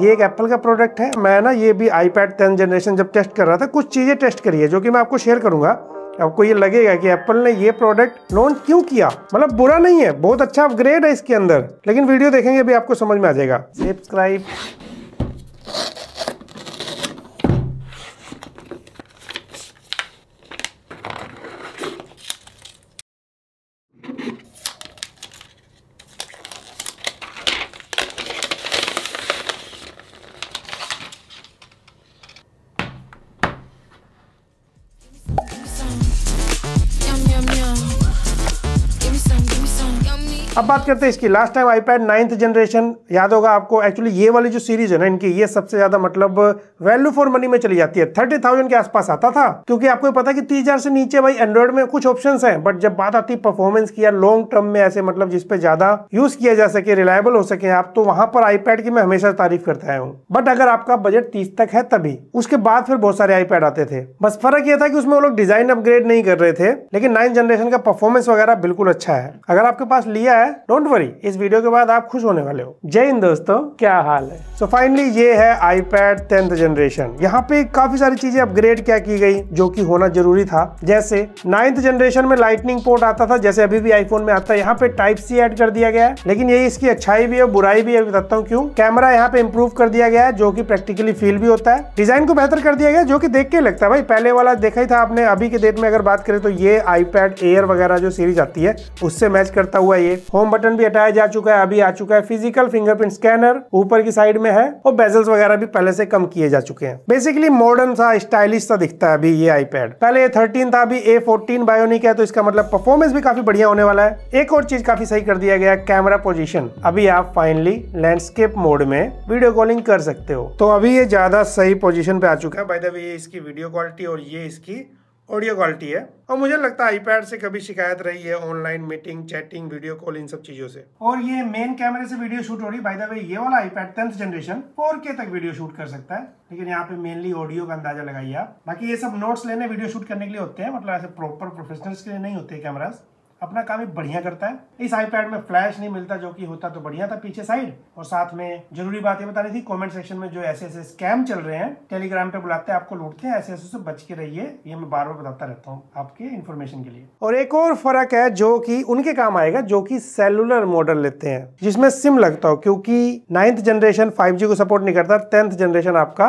ये एक एप्पल का प्रोडक्ट है। मैं ना ये भी आईपैड टेंथ जनरेशन जब टेस्ट कर रहा था, कुछ चीज़ें टेस्ट करी है, जो कि मैं आपको शेयर करूँगा। आपको ये लगेगा कि एप्पल ने ये प्रोडक्ट लॉन्च क्यों किया? मतलब बुरा नहीं है, बहुत अच्छा अपग्रेड है इसके अंदर, लेकिन वीडियो देखेंगे भी आपको समझ में आ जाएगा। सब्सक्राइब अब बात करते हैं इसकी। Last time iPad ninth generation याद होगा आपको एक्चुअली ये वाली जो सीरीज़ है ना इनकी, ये सबसे ज़्यादा मतलब वैल्यू फॉर मनी में चली जाती है। थर्टी थाउज़ेंड के आसपास आता था, क्योंकि आपको पता कि तीस हज़ार से नीचे भाई एंड्रॉइड में कुछ ऑप्शन है बट जब बात आती है परफॉर्मेंस की या लॉन्ग टर्म में ऐसे मतलब जिसपे ज़्यादा यूज़ किया जा सके रिलायबल हो सके, आप तो वहाँ पर आईपैड की मैं हमेशा तारीफ़ करता हूँ। बट अगर आपका बजट तीस तक है तभी। उसके बाद फिर बहुत सारे आईपैड आते थे। बस फ़र्क यह था कि उसमें वो लोग डिज़ाइन अपग्रेड नहीं कर रहे थे, लेकिन नाइन्थ जनरेशन का परफॉर्मेंस वगैरह बिल्कुल अच्छा है। अगर आपके पास लिया है डोंट वरी इस वीडियो के बाद आप खुश होने वाले हो। जय हिंद दोस्तों, क्या हाल है? सो so फाइनली ये है आईपैड टेंथ जनरेशन यहाँ पे काफ़ी सारी चीज़ें अपग्रेड क्या की गई, जो कि होना ज़रूरी था। जैसे नाइन्थ जनरेशन में लाइटनिंग पोर्ट आता था, जैसे अभी भी आईफोन में आता है। यहाँ पे टाइप सी एड कर दिया गया है। लेकिन यही इसकी अच्छाई भी है बुराई भी है बताता हूँ क्यों। कैमरा यहाँ पे इंप्रूव कर दिया गया है, जो की प्रैक्टिकली फील भी होता है। डिज़ाइन को बेहतर कर दिया गया जो की देख के लगता है। भाई, पहले वाला देखा ही था आपने, अभी के डेट में अगर बात करें तो ये आईपैड एयर वगैरह जो सीरीज़ आती है, उससे मैच करता हुआ ये होम बटन भी हटाया जा चुका है, अभी आ चुका है फ़िज़िकल फिंगरप्रिंट स्कैनर ऊपर की साइड में है और बेजल्स वगैरह भी पहले से कम किए जा चुके हैं। बेसिकली मॉडर्न सा स्टाइलिश सा दिखता है अभी ये आईपैड पहले थर्टीन था, अभी ए फोर्टीन बायोनिक है तो इसका मतलब परफॉर्मेंस भी काफ़ी बढ़िया होने वाला है। एक और चीज़ काफ़ी सही कर दिया गया कैमरा पोजिशन अभी आप फाइनली लैंडस्केप मोड में वीडियो कॉलिंग कर सकते हो। तो अभी ये ज़्यादा सही पोजिशन पे आ चुका है। इसकी वीडियो क्वालिटी और ये इसकी ऑडियो क्वालिटी है। और मुझे लगता है आईपैड से कभी शिकायत रही है online meeting chatting video call इन सब चीज़ों से। और ये मेन कैमरे से वीडियो शूट हो रही बाय द वे ये वाला आईपैड टेंथ जनरेशन फोर के तक वीडियो शूट कर सकता है। लेकिन यहाँ पे मेनली ऑडियो का अंदाज़ा लगाइए आप। बाकी ये सब नोट्स लेने वीडियो शूट करने के लिए होते हैं। मतलब ऐसे प्रॉपर प्रोफेशनल्स के लिए नहीं होते कैमराज अपना काम ही बढ़िया करता है। इस आईपैड में फ्लैश नहीं मिलता, जो कि होता तो बढ़िया था पीछे साइड और साथ में ज़रूरी बात ये बता रही थी कमेंट सेक्शन में जो ऐसे ऐसे स्कैम चल रहे हैं टेलीग्राम पे बुलाते हैं, आपको लूटते हैं, ऐसे ऐसे से बच के रहिए। ये मैं बार बार बताता रहता हूँ आपके इन्फॉर्मेशन के लिए। और एक और फ़र्क है, जो कि उनके काम आएगा, जो कि सेलुलर मॉडल लेते हैं, जिसमें सिम लगता हो, क्योंकि नाइन्थ जनरेशन फाइव को सपोर्ट नहीं करता टेंथ जनरेशन आपका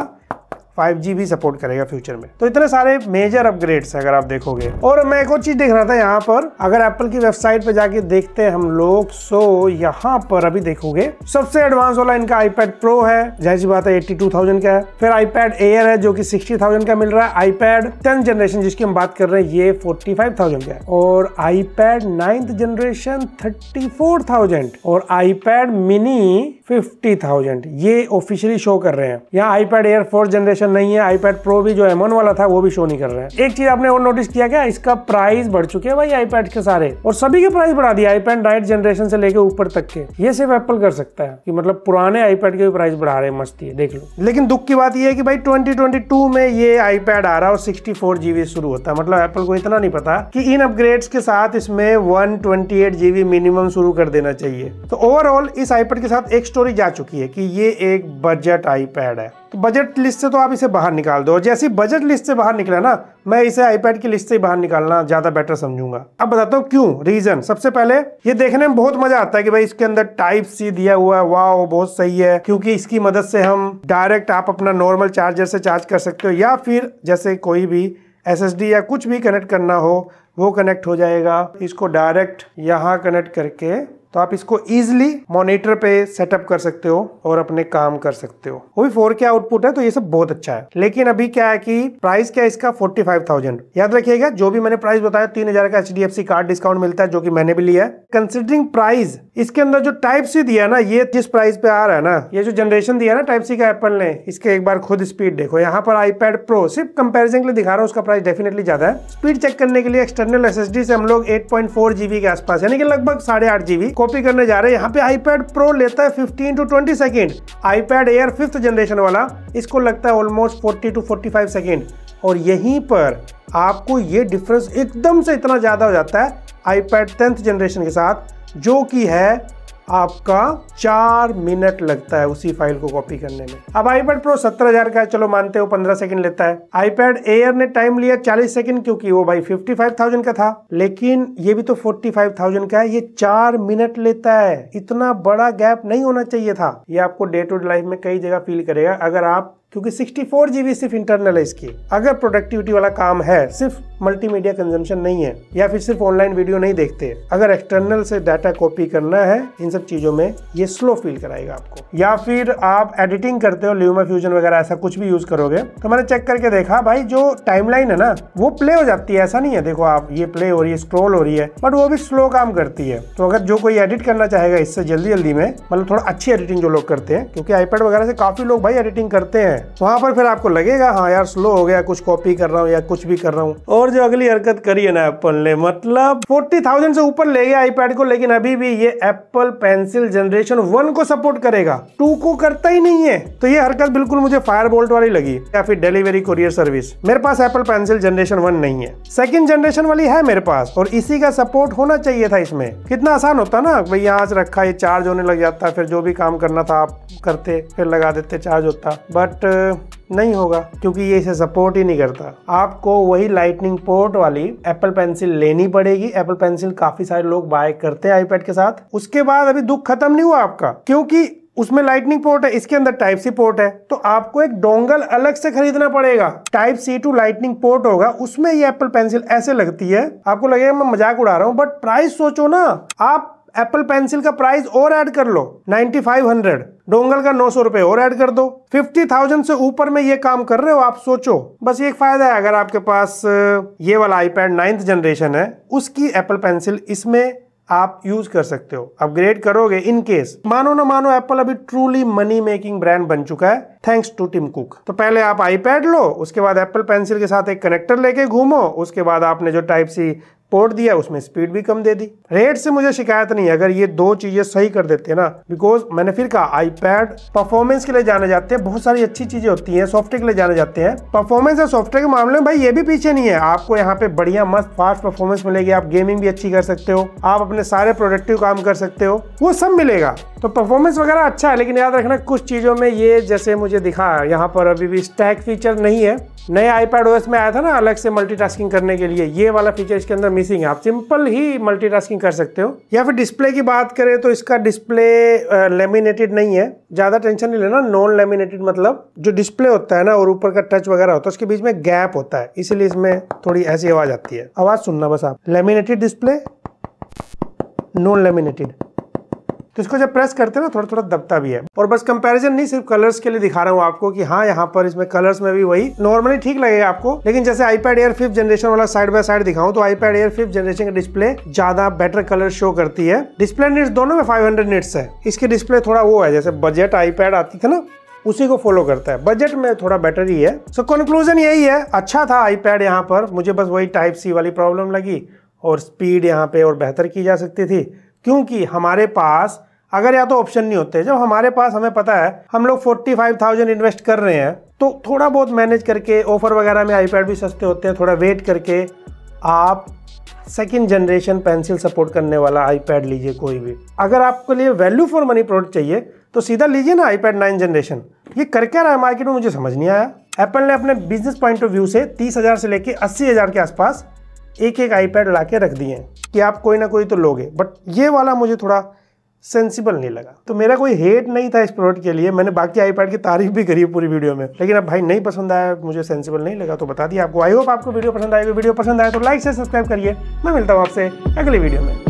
5G भी सपोर्ट करेगा फ्यूचर में। तो इतने सारे मेजर अपग्रेड्स अगर आप देखोगे। और मैं एक और चीज़ देख रहा था यहाँ पर, अगर एप्पल की वेबसाइट पे जाके देखते हैं हम लोग सो यहाँ पर अभी देखोगे, सबसे एडवांस वाला इनका आईपैड प्रो है। ज़ाहिर सी बात है एट्टी का है। फिर आईपैड एयर है, जो की सिक्सटी थाउज़ेंड का मिल रहा है। आईपैड टेंथ जनरेशन जिसकी हम बात कर रहे हैं, ये फोर्टी का है। और iPad ninth generation thirty four thousand और आईपैड मिनी फिफ्टी थाउज़ेंड। ये ऑफिशियली शो कर रहे हैं। यहाँ आईपैड एयर फोर्थ जनरेशन नहीं है आईपैड प्रो भी जो एम वाला था, वो भी शो नहीं कर रहा है। एक चीज़ आपने और नोटिस किया क्या? इसका प्राइस बढ़ चुके हैं भाई आईपैड के सारे। और सभी के प्राइस बढ़ा दिया आईपैड नाइट जनरेशन से लेके ऊपर तक के। ये सिर्फ़ एप्पल कर सकता है कि मतलब पुराने आईपैड के भी प्राइस बढ़ा रहे हैं, मस्ती है देख लो। लेकिन दुख की बात यह है कि भाई ट्वेंटी में ये आईपैड आ रहा है और सिक्सटी जीबी शुरू होता है। मतलब एप्पल को इतना नहीं पता कि इन अपग्रेड्स के साथ इसमें वन जीबी मिनिमम शुरू कर देना चाहिए। तो ओवरऑल इस आईपैड के साथ एक स्टोरी जा चुकी है कि ये एक बजट आईपैड है। तो बजट लिस्ट से तो आप इसे बाहर निकाल दो। जैसे बजट लिस्ट से बाहर निकला ना, मैं इसे आईपैड की लिस्ट से बाहर निकालना ज़्यादा बेटर समझूँगा। अब बताता हूँ क्यों? रीजन सबसे पहले ये देखने में बहुत मज़ा आता है कि भाई इसके अंदर टाइप सी दिया हुआ है। वाह बहुत सही है। क्योंकि इसकी मदद से हम डायरेक्ट आप अपना नॉर्मल चार्जर से चार्ज कर सकते हो। या फिर जैसे कोई भी एसएसडी या कुछ भी कनेक्ट करना हो, वो कनेक्ट हो जाएगा। इसको डायरेक्ट यहाँ कनेक्ट करके तो आप इसको इजिली मॉनिटर पे सेटअप कर सकते हो और अपने काम कर सकते हो। वो भी फोर के आउटपुट है तो ये सब बहुत अच्छा है। लेकिन अभी क्या है कि प्राइस क्या इसका? फोर्टी फाइव थाउज़ेंड याद रखिएगा, जो भी मैंने प्राइस बताया, तीन हज़ार का H D F C card discount मिलता है, जो कि मैंने भी लिया है। कंसिडरिंग प्राइस इसके अंदर जो टाइप सी दिया ना, ये जिस प्राइस पे आ रहा है ना, ये जो जनरेशन दिया ना टाइप सी का एप्पल ने, इसके एक बार खुद स्पीड देखो। यहाँ पर आईपैड प्रो सिर्फ़ कंपेरिजन के लिए दिखा रहा हूँ, उसका प्राइस डेफिनेटली ज़्यादा है। स्पीड चेक करने के लिए एक्सटर्नल एस से हम लोग एट पॉइंट फोर जीबी के आसपास यानी कि लगभग साढ़े आठ जीबी कॉपी करने जा रहे हैं। यहाँ पे आईपैड प्रो लेता है 15 to 20 second iPad Air fifth generation वाला, इसको लगता है ऑलमोस्ट 40 टू 45 सेकेंड और यहीं पर आपको ये डिफरेंस एकदम से इतना ज़्यादा हो जाता है आईपैड टेंथ जनरेशन के साथ, जो कि है आपका चार मिनट लगता है उसी फ़ाइल को कॉपी करने में। अब आईपैड प्रो सत्तर हज़ार का है, चलो मानते हो पंद्रह सेकंड लेता है। आईपैड एयर ने टाइम लिया चालीस सेकंड क्योंकि वो भाई फिफ्टी फाइव थाउज़ेंड का था। लेकिन ये भी तो फोर्टी फाइव थाउज़ेंड का है, ये चार मिनट लेता है। इतना बड़ा गैप नहीं होना चाहिए था। ये आपको डे टू डे लाइफ में कई जगह फील करेगा। अगर आप क्योंकि 64 जीबी सिर्फ़ इंटरनल है इसकी अगर प्रोडक्टिविटी वाला काम है, सिर्फ़ मल्टीमीडिया कंजम्पशन नहीं है, या फिर सिर्फ़ ऑनलाइन वीडियो नहीं देखते, अगर एक्सटर्नल से डाटा कॉपी करना है, इन सब चीज़ों में ये स्लो फील कराएगा आपको। या फिर आप एडिटिंग करते हो ल्यूमा फ्यूजन वगैरह ऐसा कुछ भी यूज़ करोगे तो मैंने चेक करके देखा, भाई जो टाइमलाइन है ना, वो प्ले हो जाती है, ऐसा नहीं है, देखो आप ये प्ले हो रही है स्क्रोल हो रही है बट वो भी स्लो काम करती है। तो अगर जो कोई एडिट करना चाहेगा इससे जल्दी जल्दी में मतलब थोड़ा अच्छी एडिटिंग जो लोग करते हैं, क्योंकि आईपैड वगैरह से काफ़ी लोग भाई एडिटिंग करते हैं। वहाँ पर फिर आपको लगेगा हाँ यार स्लो हो गया, कुछ कॉपी कर रहा हूँ या कुछ भी कर रहा हूँ। और जो अगली हरकत करी है ना एप्पल ने मतलब फोर्टी थाउज़ेंड से ऊपर ले गया आईपैड को, लेकिन अभी भी ये एप्पल पेंसिल जनरेशन वन को सपोर्ट करेगा। टू को करता ही नहीं है। तो ये हरकत बिल्कुल मुझे फायर बोल्ट वाली लगी, या फिर डिलीवरी कुरियर सर्विस मेरे पास एप्पल पेंसिल जनरेशन वन नहीं है। सेकेंड जनरेशन वाली है मेरे पास, और इसी का सपोर्ट होना चाहिए था इसमें। कितना आसान होता ना, भाई यहाँ रखा, ये चार्ज होने लग जाता, फिर जो भी काम करना था आप करते, फिर लगा देते चार्ज होता। बट नहीं होगा, क्योंकि ये इसे सपोर्ट ही नहीं करता। आपको वही लाइटनिंग पोर्ट वाली एप्पल पेंसिल लेनी पड़ेगी। एप्पल पेंसिल काफ़ी सारे लोग बाय करते हैं आईपैड के साथ। उसके बाद अभी दुख खत्म नहीं हुआ आपका? क्योंकि उसमें लाइटनिंग पोर्ट है, इसके अंदर टाइप सी पोर्ट है। तो आपको एक डोंगल अलग से खरीदना पड़ेगा। Type C to lightning port होगा। उसमें ये एप्पल पेंसिल ऐसे लगती है। आपको लगेगा, मैं मज़ाक उड़ा रहा हूँ बट प्राइस सोचो ना। आप एप्पल पेंसिल का प्राइस और ऐड कर लो 9500 डोंगल का नौ सौ रुपए और ऐड कर दो। 50,000 से ऊपर में ये काम कर रहे हो आप सोचो। बस एक फ़ायदा है अगर आपके पास ये वाला आईपैड नाइन्थ जनरेशन है उसकी एप्पल पेंसिल इसमें आप यूज़ कर सकते हो। अपग्रेड करोगे इन केस मानो ना मानो एप्पल अभी ट्रूली मनी मेकिंग ब्रांड बन चुका है थैंक्स टू टिम कुक तो पहले आप आईपैड लो उसके बाद एप्पल पेंसिल के साथ एक कनेक्टर लेके घूमो उसके बाद आपने जो टाइप सी पोर्ट दिया, उसमें स्पीड भी कम दे दी। रेट से मुझे शिकायत नहीं है, अगर ये दो चीज़ें सही कर देते हैं ना बिकॉज़ मैंने फिर कहा आईपैड परफॉर्मेंस के लिए जाने जाते हैं, बहुत सारी अच्छी चीज़ें होती हैं सॉफ्टवेयर के लिए जाने जाते हैं। परफॉर्मेंस और सॉफ्टवेयर के मामले में भाई, ये भी पीछे नहीं है। आपको यहाँ पे बढ़िया, मस्त फास्ट परफॉर्मेंस मिलेगी, आप गेमिंग भी अच्छी कर सकते हो, आप अपने सारे प्रोडक्टिव काम कर सकते हो, वो सब मिलेगा। तो परफॉर्मेंस वगैरह अच्छा है, लेकिन याद रखना, कुछ चीज़ों में ये जैसे मुझे दिखा, यहाँ पर अभी भी स्टैक फीचर नहीं है। नए आईपैड ओएस में आया था ना अलग से मल्टीटास्किंग करने के लिए। ये वाला फीचर इसके अंदर मिसिंग है। आप सिंपल ही मल्टीटास्किंग कर सकते हो। या फिर डिस्प्ले की बात करें तो इसका डिस्प्ले लेमिनेटेड नहीं है। ज़्यादा टेंशन नहीं लेना। नॉन लेमिनेटेड मतलब जो डिस्प्ले होता है ना और ऊपर का टच वगैरह होता है, उसके बीच में गैप होता है। इसीलिए इसमें थोड़ी ऐसी आवाज़ आती है। आवाज़ सुनना बस आप। लेमिनेटेड डिस्प्ले नॉन लेमिनेटेड तो इसको जब प्रेस करते हैं ना थोड़ा थोड़ा दबता भी है। और बस कंपैरिजन नहीं सिर्फ़ कलर्स के लिए दिखा रहा हूँ आपको कि हाँ यहाँ पर इसमें कलर्स में भी वही नॉर्मली ठीक लगेगा आपको। लेकिन जैसे आईपैड एयर फिफ्थ जनरेशन वाला साइड बाय साइड दिखाऊँ तो आईपैड एयर फिफ्थ जनरेशन का डिस्प्ले ज़्यादा बेटर कलर शो करती है। डिस्प्ले निट्स दोनों में फाइव हंड्रेड निट्स है। इसकी डिस्प्ले थोड़ा वो है जैसे बजट आईपैड आती थी ना उसी को फॉलो करता है। बजट में थोड़ा बेटर ही है। सो so, कंक्लूजन यही है अच्छा था आईपैड यहाँ पर मुझे बस वही टाइप सी वाली प्रॉब्लम लगी और स्पीड यहाँ पे और बेहतर की जा सकती थी। क्योंकि हमारे पास, अगर या तो ऑप्शन नहीं होते, जब हमारे पास, हमें पता है, हम लोग फोर्टी फाइव थाउज़ेंड इन्वेस्ट कर रहे हैं तो थोड़ा बहुत मैनेज करके ऑफ़र वगैरह में आईपैड भी सस्ते होते हैं, थोड़ा वेट करके आप सेकेंड जनरेशन पेंसिल सपोर्ट करने वाला आईपैड लीजिए कोई भी। अगर आपके लिए वैल्यू फॉर मनी प्रोडक्ट चाहिए तो सीधा लीजिए ना आईपैड नाइन जनरेशन ये कर क्या रहा है मार्केट में, मुझे समझ नहीं आया। एप्पल ने अपने बिज़नेस पॉइंट ऑफ़ व्यू से तीस हज़ार से लेकर अस्सी हज़ार के आसपास एक एक आईपैड ला के रख दिए कि आप कोई ना कोई तो लोगे। बट ये वाला मुझे थोड़ा सेंसिबल नहीं लगा। तो मेरा कोई हेट नहीं था इस प्रोडक्ट के लिए। मैंने बाकी आईपैड की तारीफ़ भी करी है पूरी वीडियो में। लेकिन अब भाई नहीं पसंद आया, मुझे सेंसिबल नहीं लगा तो बता दिया आपको। आई होप आपको वीडियो पसंद आएगी वीडियो पसंद आए तो लाइक से सब्सक्राइब करिए। मैं मिलता हूँ आपसे अगले वीडियो में।